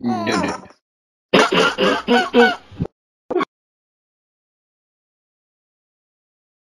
No, no, no.